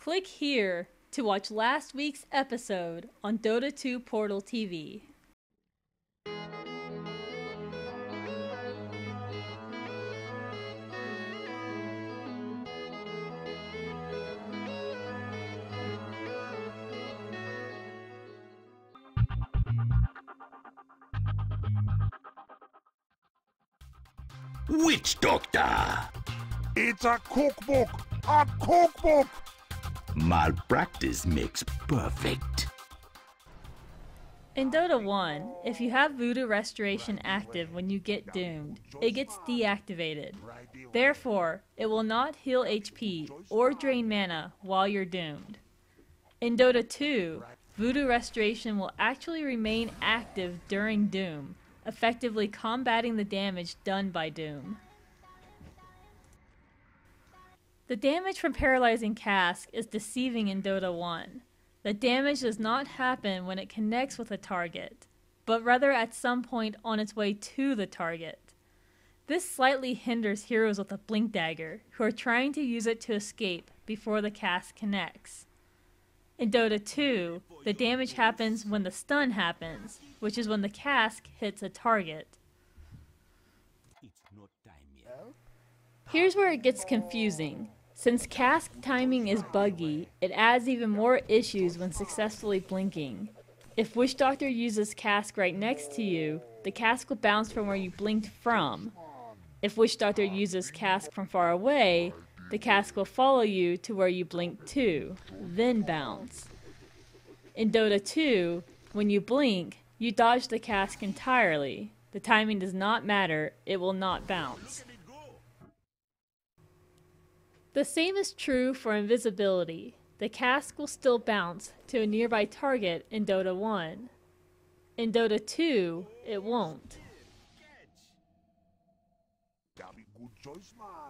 Click here to watch last week's episode on Dota 2 Portal TV. Witch Doctor! It's a cookbook! A cookbook! Malpractice makes perfect. In Dota 1, if you have Voodoo Restoration active when you get doomed, it gets deactivated. Therefore, it will not heal HP or drain mana while you're doomed. In Dota 2, Voodoo Restoration will actually remain active during Doom, effectively combating the damage done by Doom. The damage from Paralyzing Cask is deceiving in Dota 1. The damage does not happen when it connects with a target, but rather at some point on its way to the target. This slightly hinders heroes with a Blink Dagger, who are trying to use it to escape before the cask connects. In Dota 2, the damage happens when the stun happens, which is when the cask hits a target. Here's where it gets confusing. Since cask timing is buggy, it adds even more issues when successfully blinking. If Witch Doctor uses cask right next to you, the cask will bounce from where you blinked from. If Witch Doctor uses cask from far away, the cask will follow you to where you blink to, then bounce. In Dota 2, when you blink, you dodge the cask entirely. The timing does not matter, it will not bounce. The same is true for invisibility. The cask will still bounce to a nearby target in Dota 1. In Dota 2, it won't.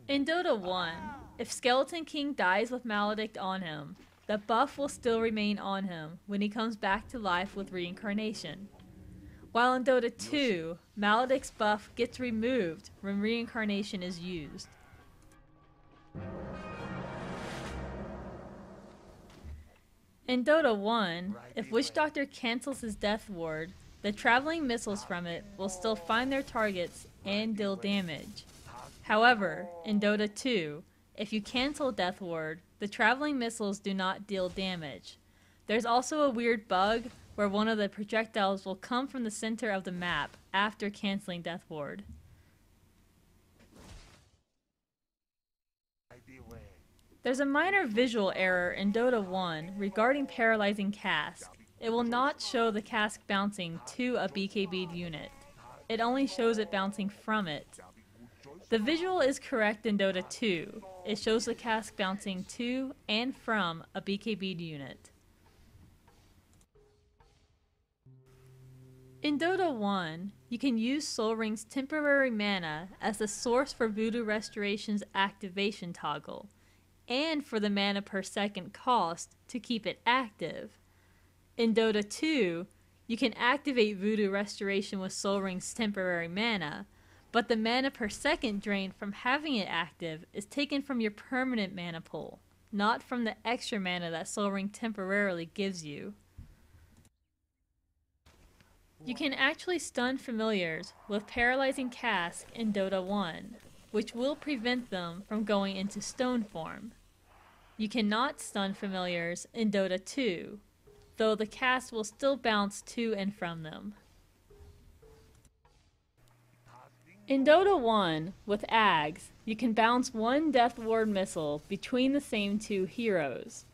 In Dota 1, if Skeleton King dies with Maledict on him, the buff will still remain on him when he comes back to life with Reincarnation. While in Dota 2, Maledict's buff gets removed when Reincarnation is used. In Dota 1, if Witch Doctor cancels his Death Ward, the traveling missiles from it will still find their targets and deal damage. However, in Dota 2, if you cancel Death Ward, the traveling missiles do not deal damage. There's also a weird bug where one of the projectiles will come from the center of the map after canceling Death Ward. There's a minor visual error in Dota 1 regarding Paralyzing Cask. It will not show the cask bouncing to a BKB unit. It only shows it bouncing from it. The visual is correct in Dota 2. It shows the cask bouncing to and from a BKB unit. In Dota 1, you can use Soul Ring's temporary mana as the source for Voodoo Restoration's activation toggle and for the mana per second cost to keep it active. In Dota 2, you can activate Voodoo Restoration with Soul Ring's temporary mana, but the mana per second drained from having it active is taken from your permanent mana pool, not from the extra mana that Soul Ring temporarily gives you. You can actually stun familiars with Paralyzing Cask in Dota 1, which will prevent them from going into stone form. You cannot stun familiars in Dota 2, though the cask will still bounce to and from them. In Dota 1, with Aghs, you can bounce one Death Ward missile between the same two heroes.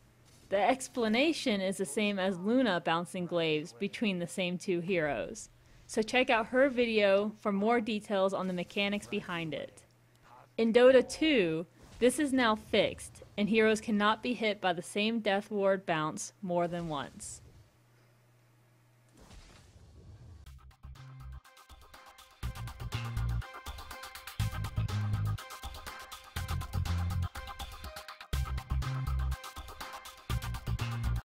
The explanation is the same as Luna bouncing glaives between the same two heroes, so check out her video for more details on the mechanics behind it. In Dota 2, this is now fixed, and heroes cannot be hit by the same Death Ward bounce more than once.